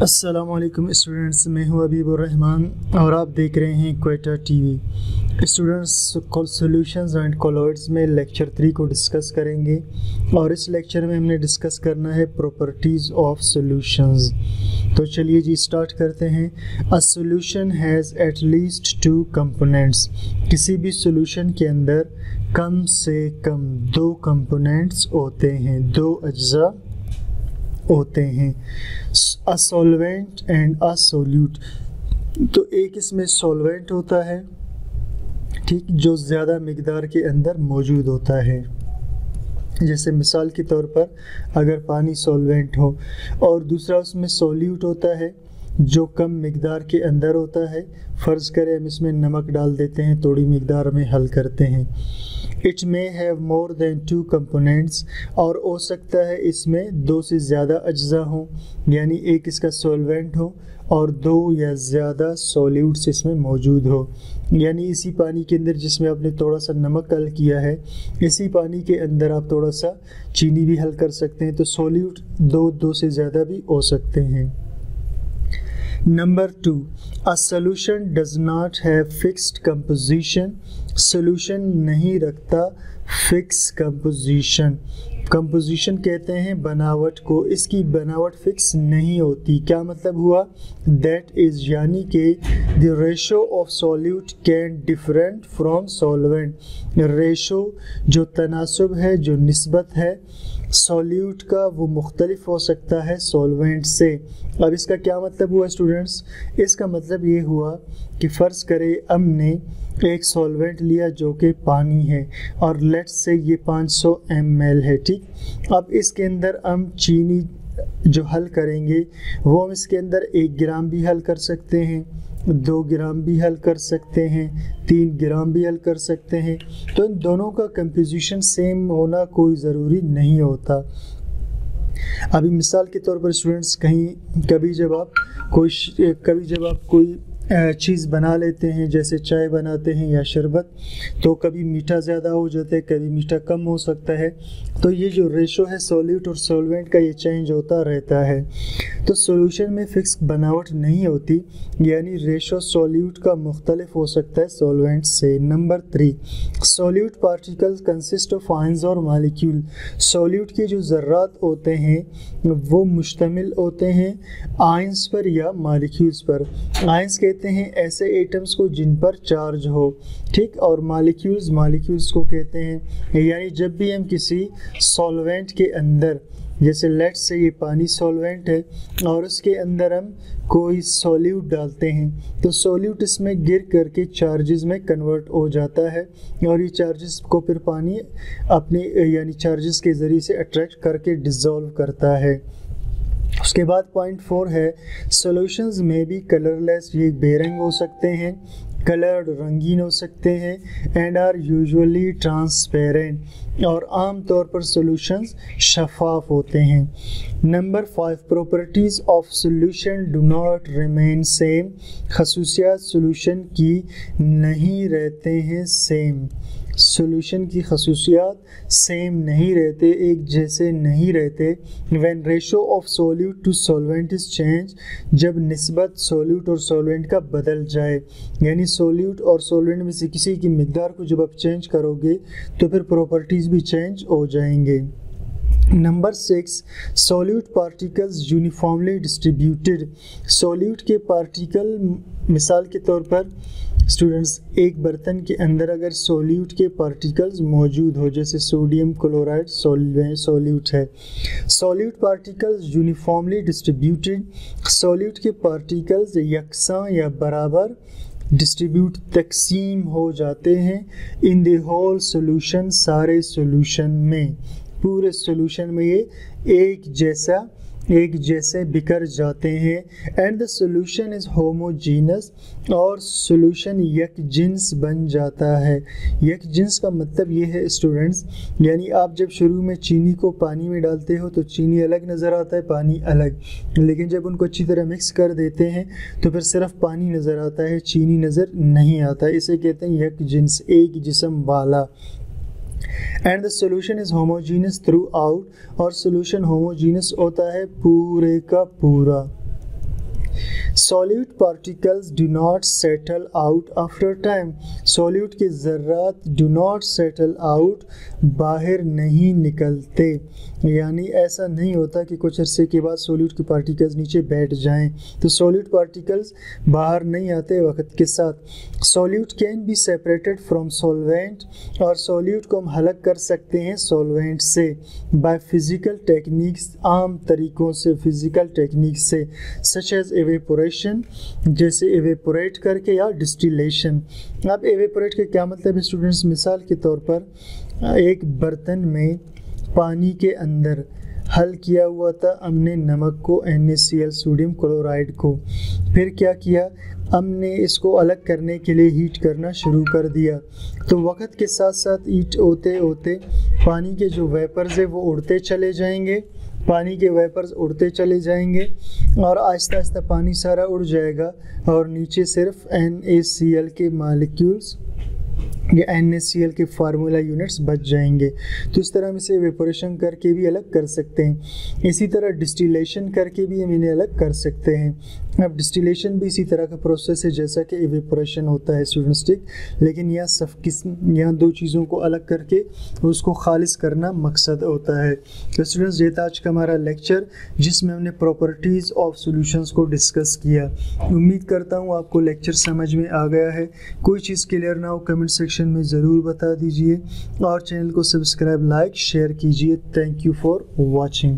السلام علیکم اسٹوڈنٹس، میں ہوں ابیب الرحمن اور آپ دیکھ رہے ہیں Quetta TV. Students solutions and colloids میں لیکچر تھری کو ڈسکس کریں گے اور اس لیکچر میں ہم نے ڈسکس کرنا ہے پراپرٹیز آف سولوشنز تو چلیے جی اسٹارٹ کرتے ہیں۔ A solution has at least two components کسی بھی سولوشن کے اندر کم سے کم دو کمپوننٹس ہوتے ہیں، دو اجزاء۔ ہوتے ہیں۔ اسولوینٹ اینڈ اسولیوٹ تو ایک اس میں سولوینٹ ہوتا ہے، ٹھیک، جو زیادہ مقدار کے اندر موجود ہوتا ہے۔ جیسے مثال کے طور پر اگر پانی سولوینٹ ہو اور دوسرا اس میں سولیوٹ ہوتا ہے جو کم مقدار کے اندر ہوتا ہے، فرض کریں ہم اس میں نمک ڈال دیتے ہیں، تھوڑی مقدار میں حل کرتے ہیں۔ It may have more than two components اور ہو سکتا ہے اس میں دو سے زیادہ اجزاء ہوں یعنی ایک اس کا سولوینٹ ہو اور دو یا زیادہ سولیوٹس اس میں موجود ہو۔ یعنی اسی پانی کے اندر جس میں آپ نے تھوڑا سا نمک حل کیا ہے، اسی پانی کے اندر آپ تھوڑا سا چینی بھی حل کر سکتے ہیں، تو سولیوٹ دو دو سے زیادہ بھی ہو سکتے ہیں۔ Number two a solution does not have fixed composition solution نہیں رکھتا فکس کمپوزیشن کمپوزیشن کہتے ہیں بناوٹ کو، اس کی بناوٹ فکس نہیں ہوتی۔ کیا مطلب ہوا؟ دیٹ از یعنی کہ the ratio of solute can different from solvent ratio جو تناسب ہے، جو نسبت ہے سولیوٹ کا وہ مختلف ہو سکتا ہے سولوینٹ سے۔ اب اس کا کیا مطلب ہوا اسٹوڈنٹس اس کا مطلب یہ ہوا کہ فرض کرے ہم نے ایک سولوینٹ لیا جو کہ پانی ہے اور لیٹ سے یہ پانچ سو ایم ایل ہے، ٹھیک؟ اب اس کے اندر ہم چینی جو حل کریں گے، وہ ہم اس کے اندر ایک گرام بھی حل کر سکتے ہیں۔ دو گرام بھی حل کر سکتے ہیں، تین گرام بھی حل کر سکتے ہیں۔ تو ان دونوں کا کمپوزیشن سیم ہونا کوئی ضروری نہیں ہوتا۔ ابھی مثال کے طور پر اسٹوڈنٹس کہیں، کبھی جب آپ کوئی کبھی جب آپ کوئی چیز بنا لیتے ہیں، جیسے چائے بناتے ہیں یا شربت، تو کبھی میٹھا زیادہ ہو جاتا ہے، کبھی میٹھا کم ہو سکتا ہے۔ تو یہ جو ریشو ہے سولیوٹ اور سولوینٹ کا یہ چینج ہوتا رہتا ہے۔ تو سولوشن میں فکس بناوٹ نہیں ہوتی یعنی ریشو سولیوٹ کا مختلف ہو سکتا ہے۔ سولوینٹ سے number three solute particle consist of ions اور مالیکیول سولیوٹ کے جو ذرات ہوتے ہیں، وہ مشتمل ہوتے ہیں آئنس پر یا مالیکیولس پر۔ آئنس کہتے ہیں ایسے ایٹمس کو جن پر چارج ہو۔ ٹھیک؟ اور مالیکیولز مالیکیولز کو کہتے ہیں۔ یعنی جب بھی ہم کسی سولوینٹ کے اندر، جیسے لیٹ سے یہ پانی سولوینٹ ہے، اور اس کے اندر ہم کوئی سولیوٹ ڈالتے ہیں، تو سولیوٹ اس میں گر کر کے چارجز میں کنورٹ ہو جاتا ہے۔ اور یہ چارجز کو پھر پانی اپنے یعنی چارجز کے ذریعے سے اٹریکٹ کر کے ڈیزولو کرتا ہے۔ اس کے بعد پوائنٹ فور ہے سولوشنز میں بھی کلر لیس یہ بے رنگ ہو سکتے ہیں کلرڈ رنگین ہو سکتے ہیں اینڈ آر یوزولی ٹرانسپیرنٹ اور عام طور پر سولوشنز شفاف ہوتے ہیں۔ Number five properties of solution do not remain same خصوصیات سولوشن کی نہیں رہتے ہیں سیم سولوشن کی خصوصیات سیم نہیں رہتے، ایک جیسے نہیں رہتے۔ When ratio of solute to solvent is change جب نسبت سولیوٹ اور سولوینٹ کا بدل جائے یعنی سولیوٹ اور سولوینٹ میں سے کسی کی مقدار کو جب آپ چینج کرو گے، تو پھر پراپرٹیز بھی چینج ہو جائیں گے۔ Number six solute particles uniformly distributed solute کے پارٹیکل مثال کے طور پر اسٹوڈنٹس ایک برتن کے اندر اگر سولیوٹ کے پارٹیکلز موجود ہو، جیسے سوڈیم کلورائڈ سولیوٹ ہے۔ Solute particles uniformly distributed solute کے پارٹیکلز یکساں یا برابر ڈسٹریبیوٹ تقسیم ہو جاتے ہیں ان دی ہول سولوشن سارے سولوشن میں۔ پورے سولوشن میں یہ ایک جیسا ایک جیسے بکر جاتے ہیں۔ And the solution is homogeneous اور سولوشن یک جنس بن جاتا ہے۔ یک جنس کا مطلب یہ ہے اسٹوڈنٹس یعنی آپ جب شروع میں چینی کو پانی میں ڈالتے ہو تو چینی الگ نظر آتا ہے، پانی الگ۔ لیکن جب ان کو اچھی طرح مکس کر دیتے ہیں تو پھر صرف پانی نظر آتا ہے، چینی نظر نہیں آتا۔ اسے کہتے ہیں یک جنس، ایک جسم والا۔ And the solution is homogeneous throughout اور سولوشن ہوموجینس ہوتا ہے پورے کا پورا. Solute particles do not settle out after time solute کے ذرات ڈو ناٹ سیٹل آؤٹ باہر نہیں نکلتے۔ یعنی ایسا نہیں ہوتا کہ کچھ عرصے کے بعد سولیوٹ کے پارٹیکلز نیچے بیٹھ جائیں۔ تو سولیوٹ پارٹیکلز باہر نہیں آتے وقت کے ساتھ۔ Solute can be separated from solvent اور سولیوٹ کو ہم حلق کر سکتے ہیں سولوینٹ سے۔ بائی فزیکل ٹیکنیکس عام طریقوں سے فزیکل ٹیکنیک سے سچ ایز ایویپوریشن جیسے ایویپوریٹ کر کے یا ڈسٹیلیشن اب ایویپوریٹ کے کیا مطلب ہے اسٹوڈنٹس مثال کے طور پر ایک برتن میں پانی کے اندر حل کیا ہوا تھا، ہم نے نمک کو N A C L sodium chloride کو، پھر کیا کیا؟ ہم نے اس کو الگ کرنے کے لیے ہیٹ کرنا شروع کر دیا۔ تو وقت کے ساتھ ساتھ ہیٹ ہوتے ہوتے پانی کے جو ویپرز ہیں وہ اڑتے چلے جائیں گے۔ پانی کے ویپرز اڑتے چلے جائیں گے اور آہستہ آہستہ پانی سارا اڑ جائے گا اور نیچے صرف این اے سی ایل کے مالیکیولز یا این اے سی ایل کے فارمولا یونٹس بچ جائیں گے۔ تو اس طرح ہم اسے ویپوریشن کر کے بھی الگ کر سکتے ہیں۔ اسی طرح ڈسٹیلیشن کر کے بھی ہم انہیں الگ کر سکتے ہیں۔ اب ڈسٹیلیشن بھی اسی طرح کا پروسیس ہے جیسا کہ ایویپوریشن ہوتا ہے اسٹوڈنٹسٹک لیکن یہاں سب قسم یہاں دو چیزوں کو الگ کر کے اس کو خالص کرنا مقصد ہوتا ہے۔ تو اسٹوڈنٹس یہ تھا آج کا ہمارا لیکچر جس میں ہم نے پراپرٹیز آف سولوشنس کو ڈسکس کیا۔ امید کرتا ہوں آپ کو لیکچر سمجھ میں آ گیا ہے۔ کوئی چیز کلیئر نہ ہو کمنٹ سیکشن میں ضرور بتا دیجیے اور چینل کو سبسکرائب لائک شیئر کیجیے تھینک یو فار واچنگ